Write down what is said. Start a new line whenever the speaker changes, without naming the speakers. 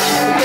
Yes.